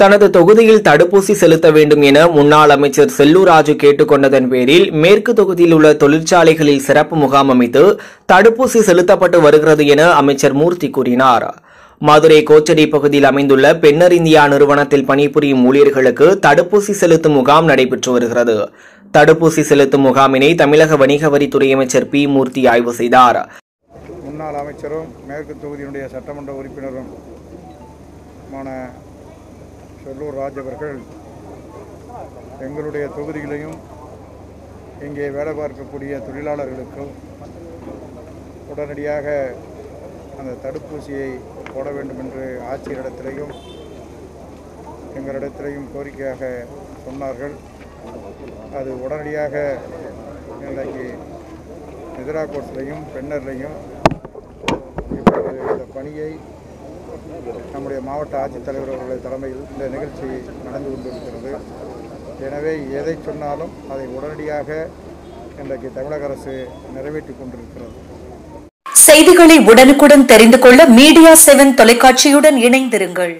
தனது தொகுதியில் தடுப்பூசி செலுத்த வேண்டும் என முன்னாள் அமைச்சர் செல்லூர் ராஜு கேட்டுக்கொண்டதன் பேரில் மேற்கு தொகுதியில் உள்ள தொழிற்சாலைகளில் சிறப்பு முகாம் அமைத்து தடுப்பூசி செலுத்தப்பட்டு வருகிறது என அமைச்சர் மூர்த்தி கூறினார். மதுரை கோச்சடி பகுதியில் அமைந்துள்ள பென்னர் இந்தியா நிறுவனத்தில் பணிபுரியும் ஊழியர்களுக்கு தடுப்பூசி செலுத்தும் முகாம் நடைபெற்று வருகிறது. தடுப்பூசி செலுத்தும் முகாமினை தமிழக வணிக வரித்துறை அமைச்சர் பி. மூர்த்தி ஆய்வு செய்தார். முன்னாள் அமைச்சரும் மேற்கு தொகுதியினுடைய சட்டமன்ற உறுப்பினரும் செல்லூர் ராஜ் அவர்கள் எங்களுடைய தொகுதிகளையும் இங்கே வேலை பார்க்கக்கூடிய தொழிலாளர்களுக்கும் உடனடியாக அந்த தடுப்பூசியை போட வேண்டும் என்று ஆட்சியரிடத்திலையும் எங்களிடத்திலையும் கோரிக்கையாக சொன்னார்கள். அது உடனடியாக இன்றைக்கு நிதிரா பெண்ணர்லையும் இப்பொழுது இந்த பணியை நம்முடைய மாவட்ட ஆட்சித்தலைவர் அவர்களுடைய தலைமையில் இந்த நிகழ்ச்சி நடந்து கொண்டிருக்கிறது. எனவே எதை சொன்னாலும் அதை உடனடியாக இன்றைக்கு தமிழக அரசு நிறைவேற்றி கொண்டிருக்கிறது. செய்திகளை உடனுக்குடன் தெரிந்து கொள்ள மீடியா செவன் தொலைக்காட்சியுடன் இணைந்திருங்கள்.